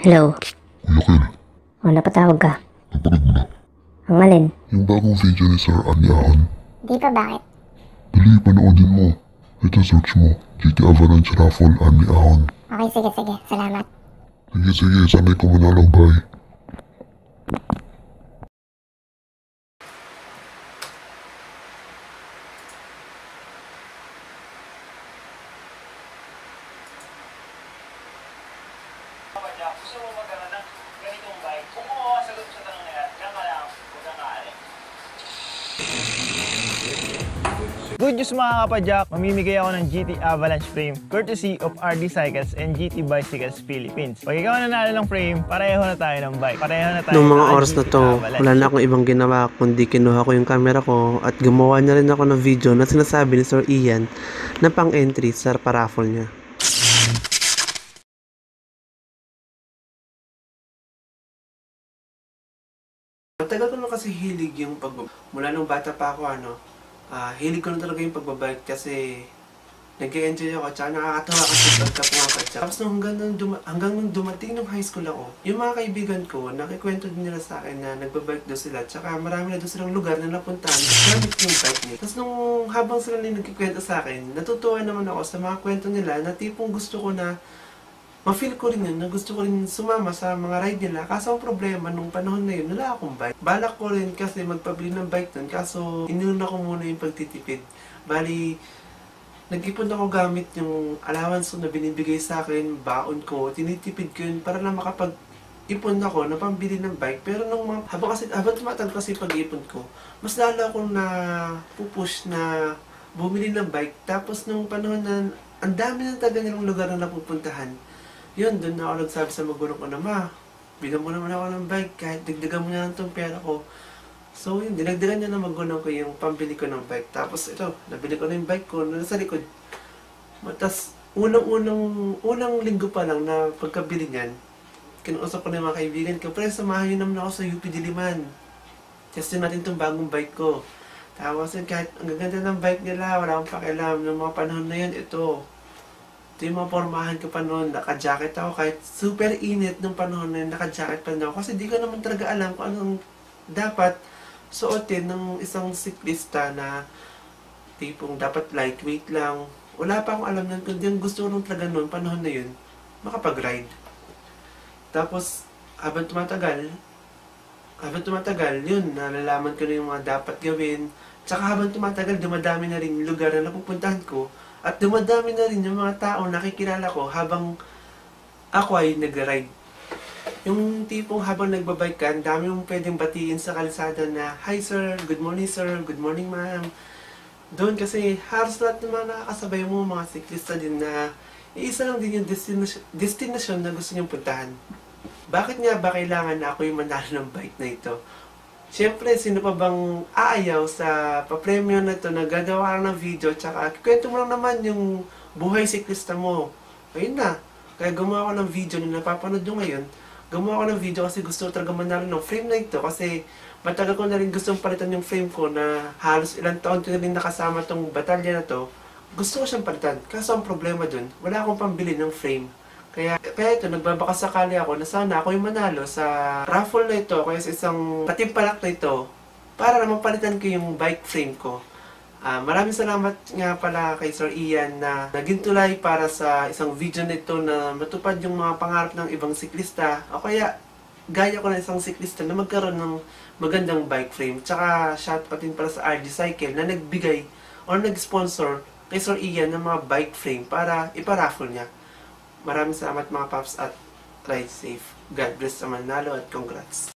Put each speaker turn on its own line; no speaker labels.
Hello?
Kuya Kel,
O, napatawag ka.
napanood mo na.
Ang alin?
Yung bagong video ni Sir Anyahan.
Di pa bakit?
Dali, panoodin mo. Ito search mo. GT Avalanche Raffle Anli Ahon.
Okay, sige, sige. Salamat.
Sige, sige. Sanay ko manalo, bye.
Jack, gusto mo magkaroon ng ganitong bike? Kung oo, sagot sa tanong na yan, yan ka lang, huwag kang aalis. Good news mga kapadyak, mamimigay ako ng GT Avalanche frame courtesy of RD Cycles and GT Bicycles Philippines. Pag ikaw nanalo ng frame, pareho na tayo ng bike. Pareho na tayo
Noong mga oras na to,
Avalanche.
wala na akong ibang ginawa kundi kinuha ko yung camera ko at gumawa na rin ako ng video na sinasabi ni Sir Ian na pang-entry sa paraffle niya. Matagal ko na kasi hilig yung pag mula nung bata pa ako ano, ah, hilig ko na talaga yung pagbabike kasi nag-enjoy ako tsaka nakakatawa kasi pagka pumapat siya. Tapos nung hanggang nung, duma- hanggang nung dumating nung high school ako, yung mga kaibigan ko, nakikwento din nila sa akin na nagbabike daw sila tsaka marami na daw silang lugar na napuntahan gamit yung bike nila. Tapos nung habang sila na nagkikwento sa akin, natutuwa naman ako sa mga kwento nila na tipong gusto ko na ma-feel ko rin yun na gusto ko rin sumama sa mga ride nila. Kaso ang problema, nung panahon na yun, wala akong bike. Balak ko rin kasi magpabili ng bike nun, kaso inuna ko muna yung pagtitipid. Bali, nag-ipon ako gamit yung allowance ko na binibigay sa akin, baon ko, tinitipid ko yun para na makapag ipon ako na pambili ng bike. Pero nung mga, habang kasi, habang tumatagal kasi pag-ipon ko, mas lalo akong na pupush na bumili ng bike. Tapos nung panahon na ang dami ng taga nilang lugar na napupuntahan, yun, doon na ako nagsabi sa magulang ko na, ma, bigyan mo naman ako ng bike, kahit dagdagan mo na lang itong pera ko. So yun, dinagdagan niya na magulang ko yung pambili ko ng bike. Tapos ito, nabili ko na yung bike ko, na nasa likod. Tapos, unang-unang, unang linggo pa lang na pagkabili niyan, kinausap ko na yung mga kaibigan ko, pre, samahan niyo naman ako sa UP Diliman. Testin natin itong bagong bike ko. Tapos kahit ang gaganda ng bike nila, wala akong pakialam. Ng mga panahon na yun, ito, ito yung mga pormahan ko pa noon, naka-jacket ako kahit super init nung panahon na yun, naka-jacket pa rin ako. Kasi di ko naman talaga alam kung anong dapat suotin ng isang siklista na tipong dapat lightweight lang. Wala pa akong alam nun, kundi ang gusto ko nung talaga noon, panahon na yun, makapag-ride. Tapos, habang tumatagal, habang tumatagal, yun, nalalaman ko na yung mga dapat gawin. Tsaka habang tumatagal, dumadami na rin lugar na napupuntahan ko. At dumadami na rin yung mga tao nakikilala ko habang ako ay nag-ride. Yung tipong habang nagbabike ka, ang dami mong pwedeng batiin sa kalsada na, Hi sir, good morning sir, good morning ma'am. Doon kasi halos lahat ng mga nakakasabay mo, mga siklista din na iisa lang din yung destination, destination na gusto niyong puntahan. Bakit nga ba kailangan na ako yung manalo ng bike na ito? Siyempre, sino pa bang aayaw sa papremyo na ito na gagawa ng video tsaka kwento mo lang naman yung buhay siklista mo. Ayun na. Kaya gumawa ko ng video na napapanood nyo ngayon. Gumawa ko ng video kasi gusto ko talaga manalo ng frame na ito kasi matagal ko na rin gustong palitan yung frame ko na halos ilang taon ko na rin nakasama tong batalya na to. Gusto ko siyang palitan. Kaso ang problema dun, wala akong pambili ng frame. Kaya, kaya ito, nagbabaka ako na sana ako yung manalo sa raffle na ito, kaya sa isang patimpalak na ito, para naman palitan ko yung bike frame ko. Ah, maraming salamat nga pala kay Sir Ian na naging tulay para sa isang video nito na matupad yung mga pangarap ng ibang siklista. O kaya, gaya ko na isang siklista na magkaroon ng magandang bike frame. Tsaka, shoutout din pala sa RD Cycle na nagbigay or nag-sponsor kay Sir Ian ng mga bike frame para iparaffle niya. Maraming salamat mga paps at ride safe. God bless sa Manalo at congrats.